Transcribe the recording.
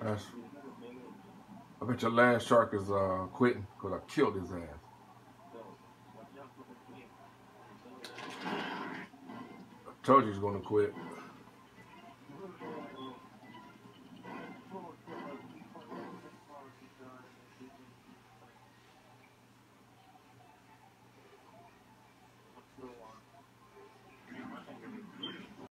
That's, I bet your landshark is uh, quitting because I killed his ass. I told you he's going to quit.